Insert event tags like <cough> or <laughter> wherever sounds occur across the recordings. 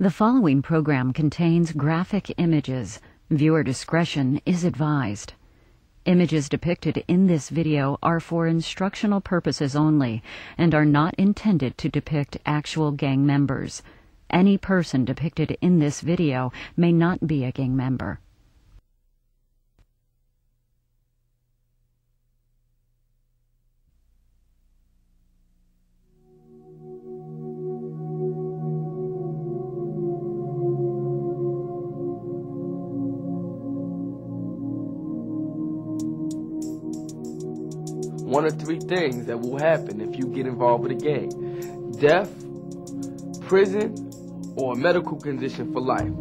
The following program contains graphic images. Viewer discretion is advised. Images depicted in this video are for instructional purposes only and are not intended to depict actual gang members. Any person depicted in this video may not be a gang member. One of three things that will happen if you get involved with a gang death, prison, or a medical condition for life.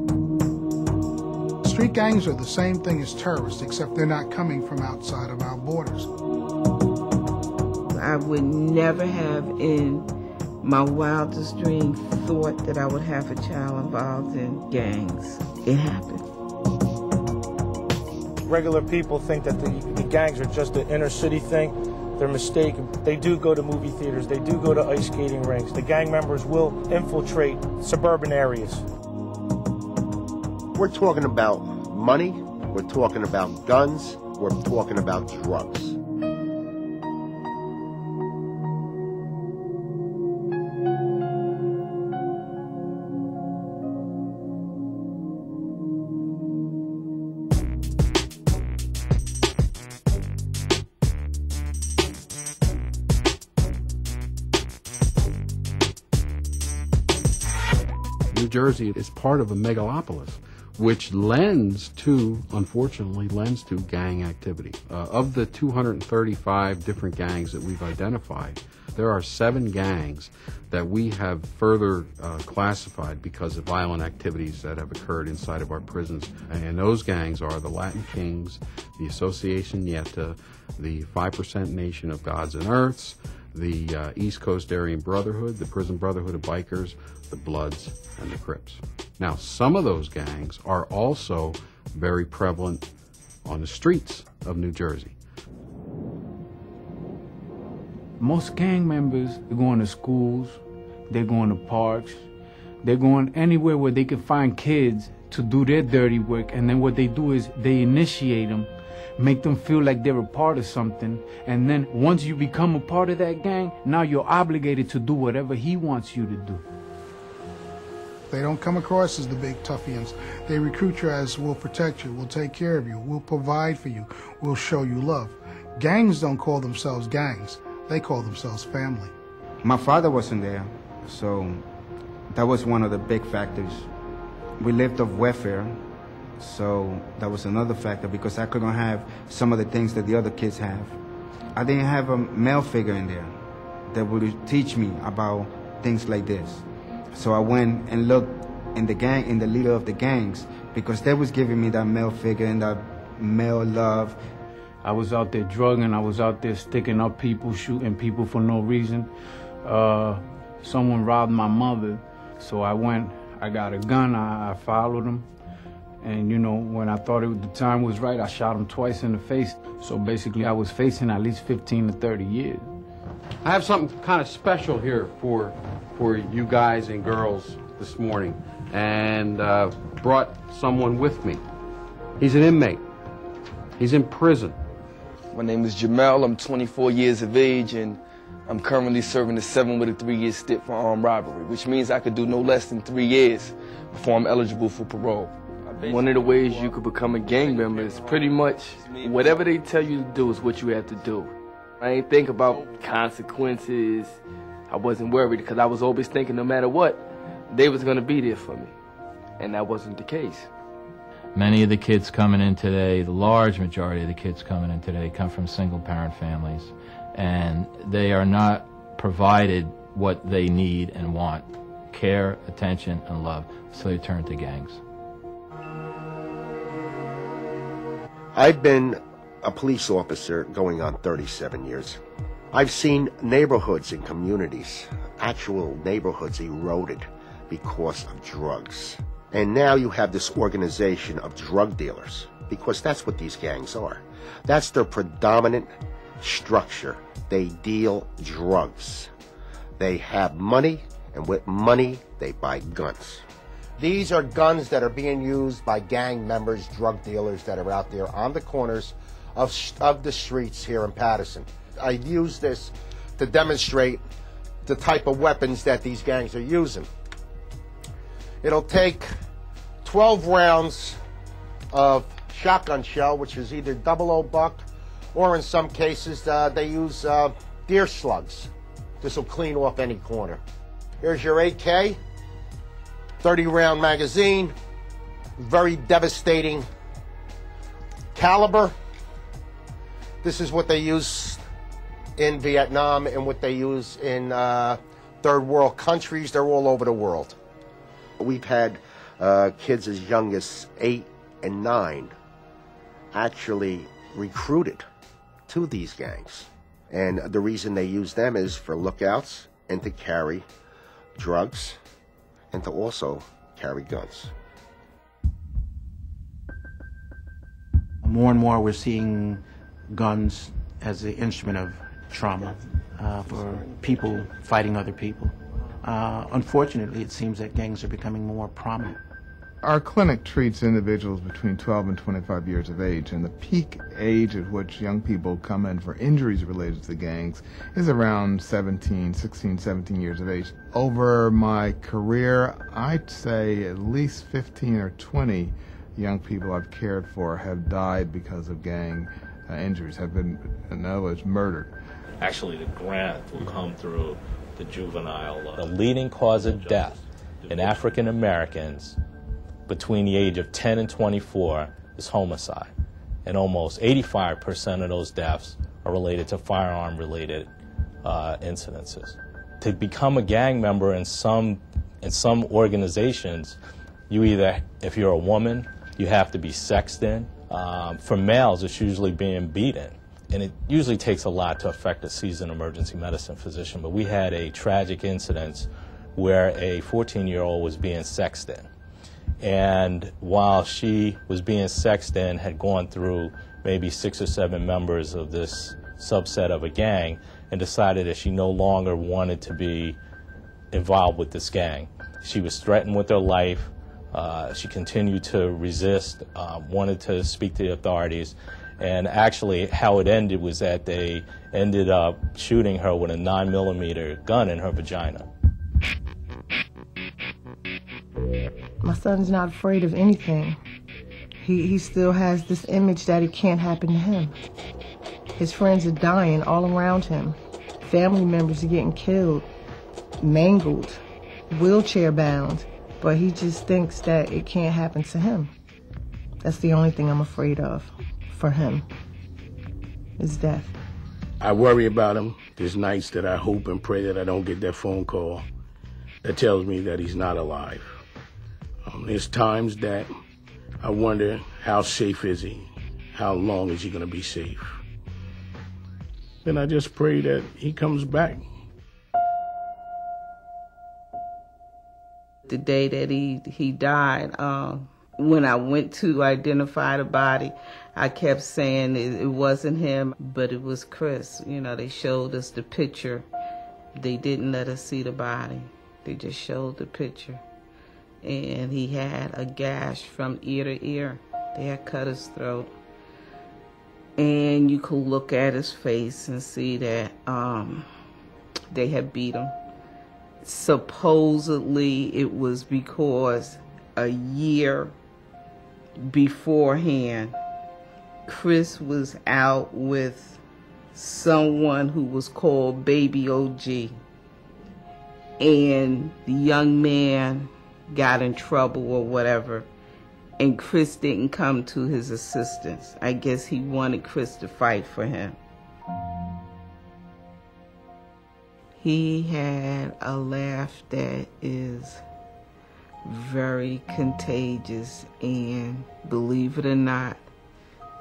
Street gangs are the same thing as terrorists, except they're not coming from outside of our borders. I would never have in my wildest dream thought that I would have a child involved in gangs. It happened. Regular people think that the, the gangs are just an inner city thing. They're mistaken. They do go to movie theaters. They do go to ice skating rinks. The gang members will infiltrate suburban areas. We're talking about money. We're talking about guns. We're talking about drugs. Jersey is part of a megalopolis, which lends to, unfortunately, lends to gang activity. Uh, of the 235 different gangs that we've identified, there are seven gangs that we have further uh, classified because of violent activities that have occurred inside of our prisons. And those gangs are the Latin Kings, the Association Ñeta, the 5% Nation of Gods and Earths, the uh, East Coast Aryan Brotherhood, the Prison Brotherhood of Bikers, the Bloods, and the Crips. Now, some of those gangs are also very prevalent on the streets of New Jersey. Most gang members are going to schools, they're going to parks, they're going anywhere where they can find kids to do their dirty work, and then what they do is they initiate them make them feel like they're a part of something. And then once you become a part of that gang, now you're obligated to do whatever he wants you to do. They don't come across as the big toughians. They recruit you as we'll protect you, we'll take care of you, we'll provide for you, we'll show you love. Gangs don't call themselves gangs, they call themselves family. My father wasn't there, so that was one of the big factors. We lived off welfare, so that was another factor because I couldn't have some of the things that the other kids have. I didn't have a male figure in there that would teach me about things like this. So I went and looked in the gang, in the leader of the gangs, because they was giving me that male figure and that male love. I was out there drugging, I was out there sticking up people, shooting people for no reason. Uh, someone robbed my mother, so I went, I got a gun, I, I followed them. And you know, when I thought it, the time was right, I shot him twice in the face. So basically, I was facing at least 15 to 30 years. I have something kind of special here for for you guys and girls this morning, and uh, brought someone with me. He's an inmate. He's in prison. My name is Jamel. I'm 24 years of age, and I'm currently serving a seven with a three-year stint for armed robbery, which means I could do no less than three years before I'm eligible for parole. One of the ways you could become a gang member is pretty much whatever they tell you to do is what you have to do. I ain't think about consequences. I wasn't worried because I was always thinking no matter what, they was gonna be there for me. And that wasn't the case. Many of the kids coming in today, the large majority of the kids coming in today come from single parent families and they are not provided what they need and want, care, attention, and love, so they turn to gangs. I've been a police officer going on 37 years. I've seen neighborhoods and communities, actual neighborhoods eroded because of drugs. And now you have this organization of drug dealers, because that's what these gangs are. That's their predominant structure. They deal drugs. They have money, and with money, they buy guns. These are guns that are being used by gang members, drug dealers that are out there on the corners of, of the streets here in Paterson. I use this to demonstrate the type of weapons that these gangs are using. It'll take 12 rounds of shotgun shell, which is either double O buck, or in some cases uh, they use uh, deer slugs. This will clean off any corner. Here's your AK, 30 round magazine, very devastating caliber. This is what they use in Vietnam and what they use in uh, third world countries. They're all over the world. We've had uh, kids as young as eight and nine actually recruited to these gangs. And the reason they use them is for lookouts and to carry drugs and to also carry guns. More and more, we're seeing guns as the instrument of trauma uh, for people fighting other people. Uh, unfortunately, it seems that gangs are becoming more prominent. Our clinic treats individuals between 12 and 25 years of age, and the peak age at which young people come in for injuries related to the gangs is around 17, 16, 17 years of age. Over my career, I'd say at least 15 or 20 young people I've cared for have died because of gang uh, injuries, have been, in other words, murdered. Actually, the grant will come through the juvenile. Uh, the leading cause of death in African Americans between the age of 10 and 24 is homicide. And almost 85% of those deaths are related to firearm related uh, incidences. To become a gang member in some, in some organizations, you either, if you're a woman, you have to be sexed in. Um, for males, it's usually being beaten. And it usually takes a lot to affect a seasoned emergency medicine physician. But we had a tragic incident where a 14 year old was being sexed in. And while she was being sexed in, had gone through maybe six or seven members of this subset of a gang and decided that she no longer wanted to be involved with this gang. She was threatened with her life. Uh, she continued to resist, uh, wanted to speak to the authorities. And actually, how it ended was that they ended up shooting her with a 9 millimeter gun in her vagina. My son's not afraid of anything. He, he still has this image that it can't happen to him. His friends are dying all around him. Family members are getting killed, mangled, wheelchair bound, but he just thinks that it can't happen to him. That's the only thing I'm afraid of for him is death. I worry about him. There's nights that I hope and pray that I don't get that phone call that tells me that he's not alive. Um, there's times that I wonder how safe is he? How long is he going to be safe? Then I just pray that he comes back. The day that he he died, uh, when I went to identify the body, I kept saying it, it wasn't him, but it was Chris. You know, they showed us the picture. They didn't let us see the body. They just showed the picture and he had a gash from ear to ear. They had cut his throat. And you could look at his face and see that um, they had beat him. Supposedly, it was because a year beforehand, Chris was out with someone who was called Baby OG. And the young man got in trouble or whatever, and Chris didn't come to his assistance. I guess he wanted Chris to fight for him. He had a laugh that is very contagious, and believe it or not,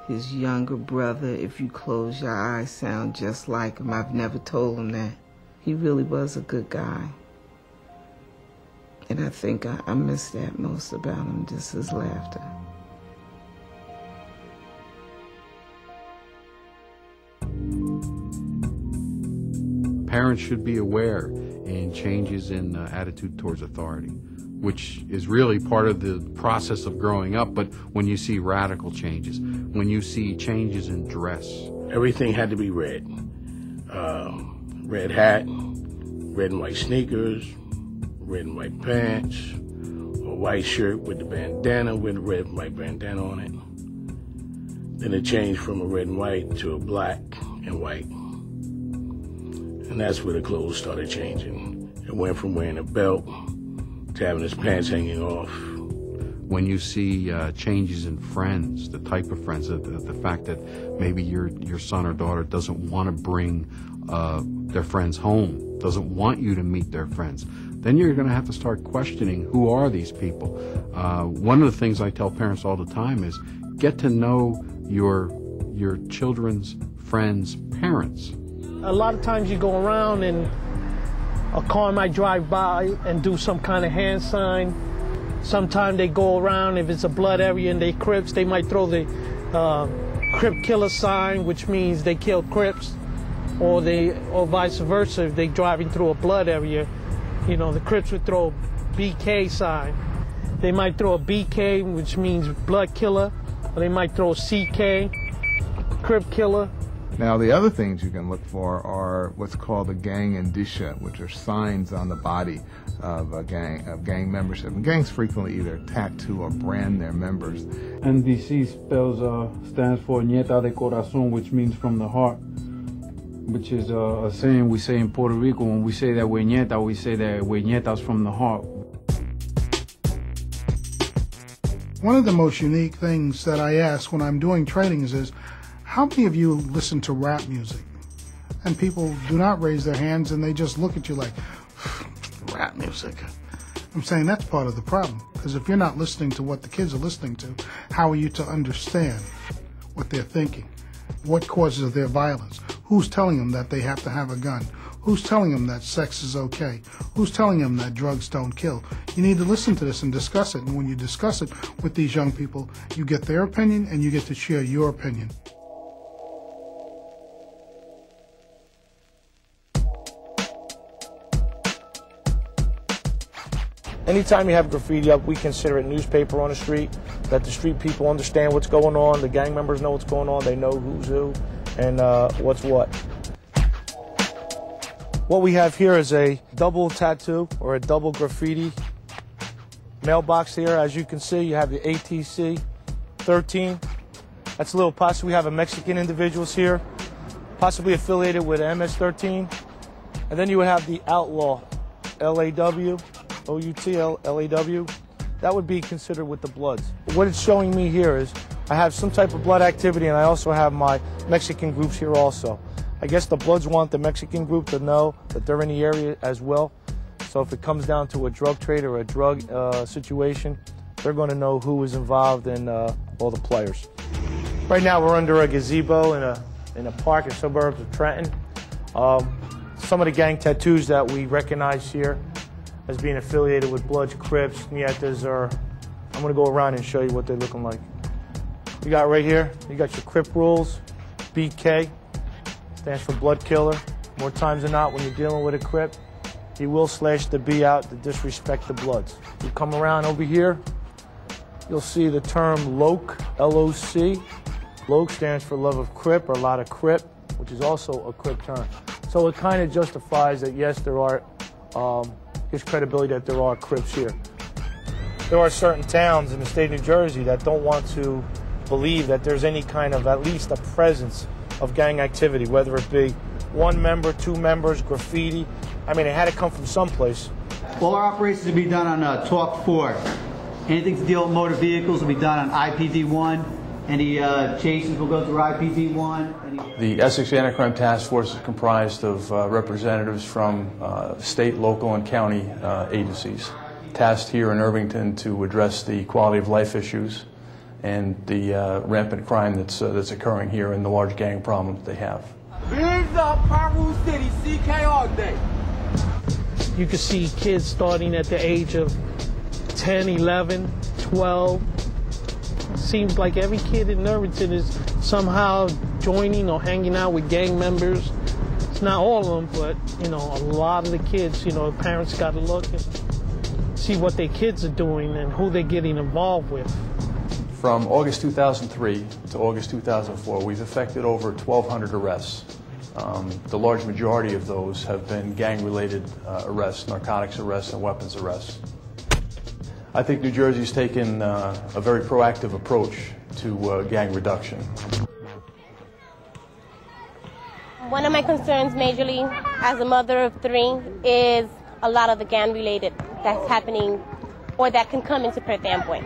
his younger brother, if you close your eyes, sound just like him. I've never told him that. He really was a good guy. And I think I, I miss that most about him, just his laughter. Parents should be aware in changes in uh, attitude towards authority, which is really part of the process of growing up. But when you see radical changes, when you see changes in dress, everything had to be red. Uh, red hat, red and white sneakers, red and white pants, a white shirt with the bandana with a red and white bandana on it. Then it changed from a red and white to a black and white. And that's where the clothes started changing. It went from wearing a belt to having his pants hanging off. When you see uh, changes in friends, the type of friends, the, the, fact that maybe your your son or daughter doesn't want to bring uh, their friends home, doesn't want you to meet their friends, then you're going to have to start questioning who are these people. Uh, one of the things I tell parents all the time is get to know your your children's friends' parents. A lot of times you go around and a car might drive by and do some kind of hand sign. Sometimes they go around, if it's a blood area and they Crips, they might throw the uh, Crip killer sign, which means they kill Crips, or they, or vice versa. If they driving through a blood area, you know, the Crips would throw a BK sign. They might throw a BK, which means blood killer, or they might throw a CK, Crip killer, now, the other things you can look for are what's called the gang indicia, which are signs on the body of a gang of gang membership. And gangs frequently either tattoo or brand their members. NDC spells uh, stands for Ñeta de Corazón, which means from the heart, which is uh, a saying we say in Puerto Rico. When we say that we're Ñeta, we say that we're Ñetas from the heart. One of the most unique things that I ask when I'm doing trainings is, how many of you listen to rap music? And people do not raise their hands and they just look at you like, <sighs> rap music. I'm saying that's part of the problem. Because if you're not listening to what the kids are listening to, how are you to understand what they're thinking? What causes their violence? Who's telling them that they have to have a gun? Who's telling them that sex is okay? Who's telling them that drugs don't kill? You need to listen to this and discuss it. And when you discuss it with these young people, you get their opinion and you get to share your opinion. Anytime you have graffiti up, we consider it newspaper on the street, that the street people understand what's going on, the gang members know what's going on, they know who's who and uh, what's what. What we have here is a double tattoo or a double graffiti mailbox here. As you can see, you have the ATC 13. That's a little possibly we have a Mexican individuals here, possibly affiliated with MS-13. And then you would have the outlaw LAW O-U-T-L-L-A-W, that would be considered with the Bloods. What it's showing me here is I have some type of blood activity and I also have my Mexican groups here also. I guess the Bloods want the Mexican group to know that they're in the area as well. So if it comes down to a drug trade or a drug uh, situation, they're going to know who is involved in uh, all the players. Right now we're under a gazebo in a, in a park in suburbs of Trenton. Um, some of the gang tattoos that we recognize here as being affiliated with Bloods, Crips, Ñetas, or I'm gonna go around and show you what they're looking like. You got right here, you got your Crip rules, BK, stands for Blood Killer. More times than not, when you're dealing with a Crip, he will slash the B out to disrespect the Bloods. You come around over here, you'll see the term LOC, L-O-C. LOC stands for Love of Crip or a lot of Crip, which is also a Crip term. So it kind of justifies that yes, there are um, gives credibility that there are Crips here. There are certain towns in the state of New Jersey that don't want to believe that there's any kind of at least a presence of gang activity, whether it be one member, two members, graffiti. I mean, it had to come from someplace. All our operations will be done on uh, Talk 4. Anything to deal with motor vehicles will be done on IPD 1. Any uh, chases will go through IPD 1. The Essex Anti-Crime Task Force is comprised of uh, representatives from uh, state, local, and county uh, agencies tasked here in Irvington to address the quality of life issues and the uh, rampant crime that's, uh, that's occurring here and the large gang problems they have. Hands up, Piru City, CK all day. You can see kids starting at the age of 10, 11, 12, seems like every kid in Irvington is somehow joining or hanging out with gang members. It's not all of them, but you know, a lot of the kids, you know, parents got to look and see what their kids are doing and who they're getting involved with. From August 2003 to August 2004, we've effected over 1,200 arrests. Um, the large majority of those have been gang-related uh, arrests, narcotics arrests, and weapons arrests. I think New Jersey's taken uh, a very proactive approach to uh, gang reduction. One of my concerns, majorly, as a mother of three, is a lot of the gang-related that's happening or that can come into Perth Amboy.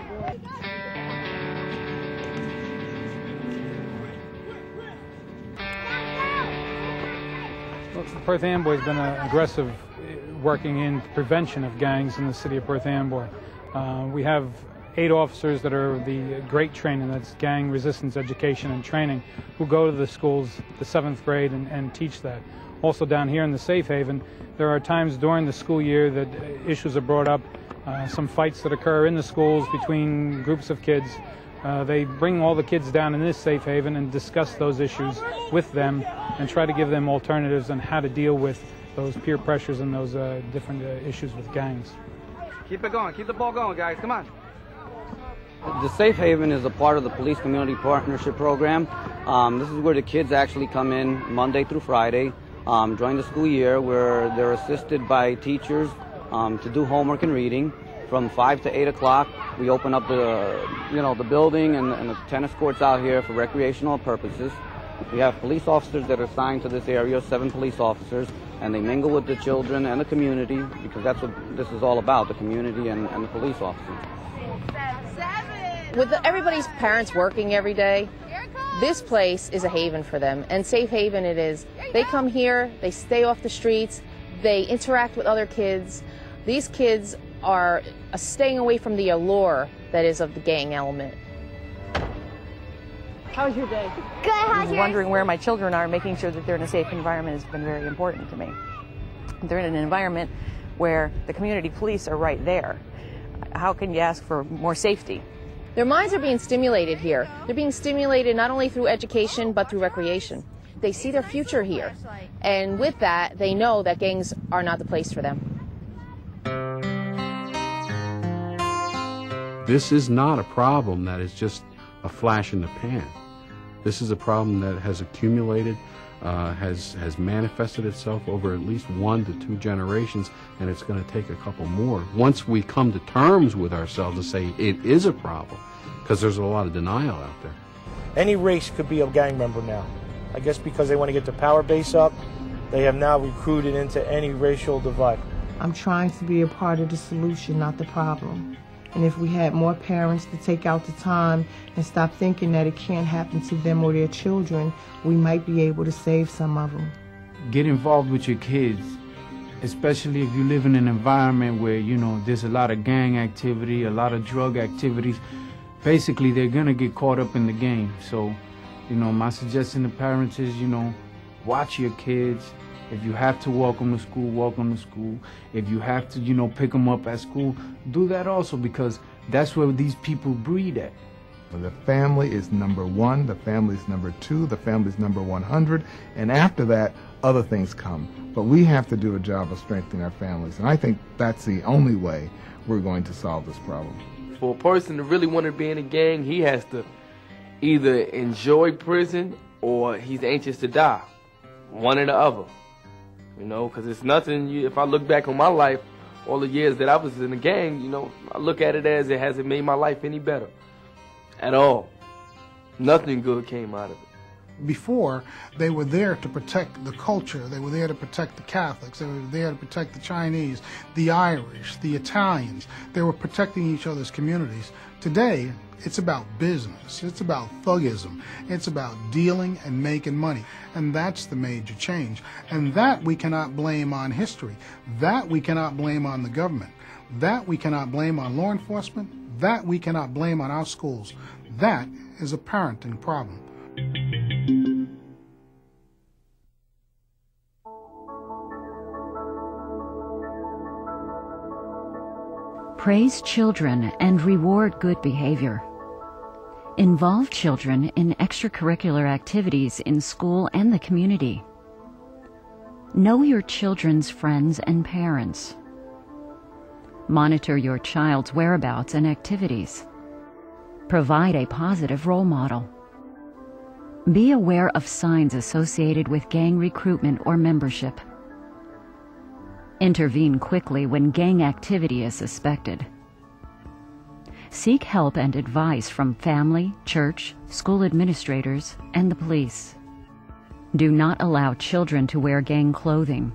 Perth Amboy has been an aggressive uh, working in prevention of gangs in the city of Perth Amboy. Uh, we have eight officers that are the great training, that's gang resistance education and training, who go to the schools, the seventh grade, and, and teach that. Also down here in the safe haven, there are times during the school year that issues are brought up, uh, some fights that occur in the schools between groups of kids. Uh, they bring all the kids down in this safe haven and discuss those issues with them and try to give them alternatives on how to deal with those peer pressures and those uh, different uh, issues with gangs. Keep it going. Keep the ball going, guys. Come on. The Safe Haven is a part of the Police Community Partnership Program. Um, this is where the kids actually come in Monday through Friday um, during the school year, where they're assisted by teachers um, to do homework and reading. From five to eight o'clock, we open up the, you know, the building and, and the tennis courts out here for recreational purposes. We have police officers that are assigned to this area, seven police officers, and they mingle with the children and the community because that's what this is all about, the community and, and the police officers. With the, everybody's parents working every day, this place is a haven for them, and safe haven it is. They come here, they stay off the streets, they interact with other kids. These kids are uh, staying away from the allure that is of the gang element. How was your day? Good. I was wondering where my children are. Making sure that they're in a safe environment has been very important to me. They're in an environment where the community police are right there. How can you ask for more safety? Their minds are being stimulated here. They're being stimulated not only through education, but through recreation. They see their future here. And with that, they know that gangs are not the place for them. This is not a problem that is just a flash in the pan. This is a problem that has accumulated, uh, has has manifested itself over at least one to two generations, and it's going to take a couple more. Once we come to terms with ourselves and say it is a problem, because there's a lot of denial out there. Any race could be a gang member now. I guess because they want to get their power base up, they have now recruited into any racial divide. I'm trying to be a part of the solution, not the problem. And if we had more parents to take out the time and stop thinking that it can't happen to them or their children, we might be able to save some of them. Get involved with your kids, especially if you live in an environment where, you know, there's a lot of gang activity, a lot of drug activities. Basically, they're going to get caught up in the game. So, you know, my suggestion to parents is, you know, watch your kids. If you have to walk them to school, walk them to school. If you have to, you know, pick them up at school, do that also because that's where these people breed at. The family is number one, the family is number two, the family is number 100, and after that, other things come. But we have to do a job of strengthening our families, and I think that's the only way we're going to solve this problem. For a person to really want to be in a gang, he has to either enjoy prison or he's anxious to die. One or the other. You know, because it's nothing, you, if I look back on my life, all the years that I was in the gang, you know, I look at it as it hasn't made my life any better. At all. Nothing good came out of it. Before, they were there to protect the culture. They were there to protect the Catholics. They were there to protect the Chinese, the Irish, the Italians. They were protecting each other's communities. Today, it's about business. It's about thugism. It's about dealing and making money. And that's the major change. And that we cannot blame on history. That we cannot blame on the government. That we cannot blame on law enforcement. That we cannot blame on our schools. That is a parenting problem. Praise children and reward good behavior. Involve children in extracurricular activities in school and the community. Know your children's friends and parents. Monitor your child's whereabouts and activities. Provide a positive role model. Be aware of signs associated with gang recruitment or membership. Intervene quickly when gang activity is suspected. Seek help and advice from family, church, school administrators, and the police. Do not allow children to wear gang clothing.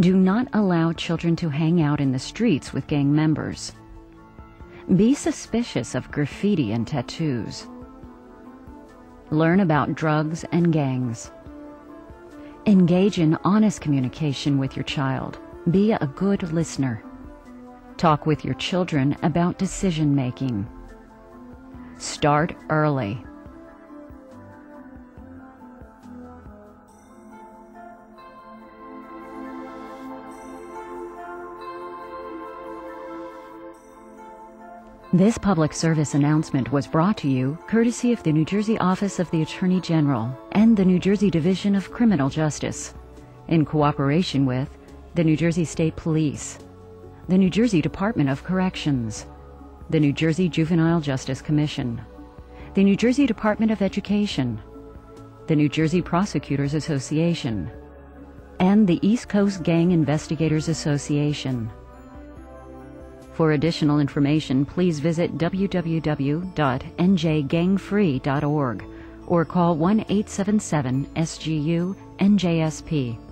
Do not allow children to hang out in the streets with gang members. Be suspicious of graffiti and tattoos. Learn about drugs and gangs. Engage in honest communication with your child. Be a good listener. Talk with your children about decision making. Start early. This public service announcement was brought to you courtesy of the New Jersey Office of the Attorney General and the New Jersey Division of Criminal Justice, in cooperation with the New Jersey State Police, the New Jersey Department of Corrections, the New Jersey Juvenile Justice Commission, the New Jersey Department of Education, the New Jersey Prosecutors Association, and the East Coast Gang Investigators Association. For additional information, please visit www.njgangfree.org or call 1 877 SGU NJSP.